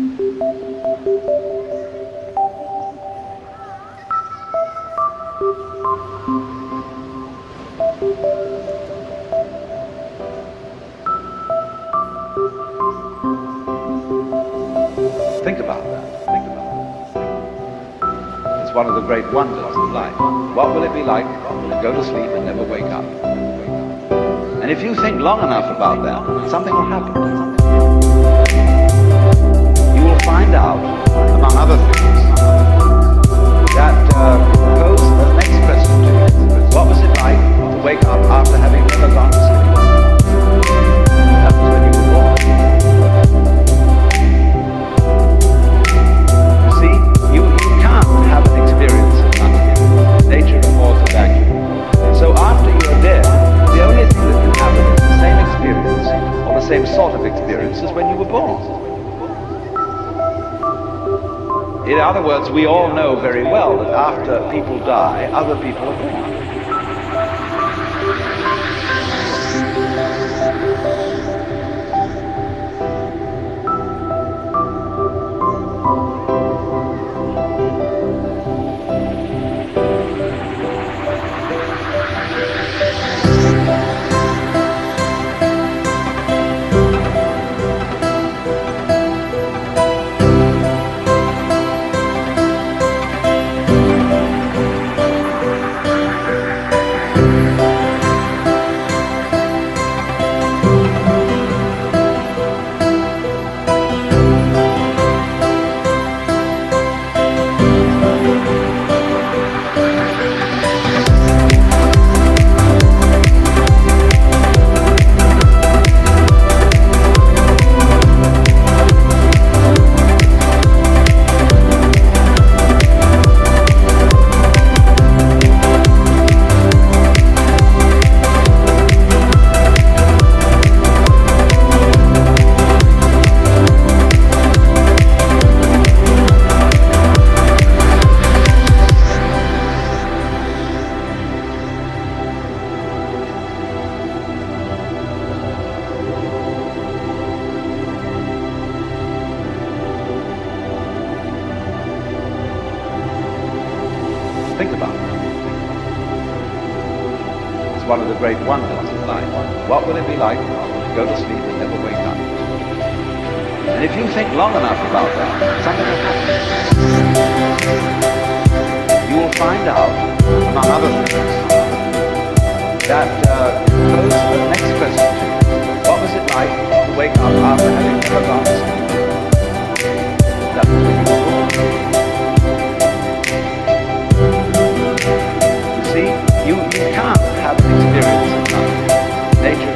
Think about that. Think about that. It's one of the great wonders of life. What will it be like to go to sleep and never wake up? And if you think long enough about that, something will happen. Find out, among other things, that uh, pose the next question to you. What was it like to wake up after having never gone to sleep? That was when you were born. You see, you, you can't have an experience of nothing. Nature affords a. So after you're dead, the only thing that can happen is the same experience, or the same sort of experience as when you were born. In other words, we all know very well that after people die, other people are born. Think about it. It's one of the great wonders of life. What will it be like to go to sleep and never wake up? And if you think long enough about that, something will happen. You will find out, among other things, that uh, pose the next question to you. What was it like to wake up after having sleep? nature.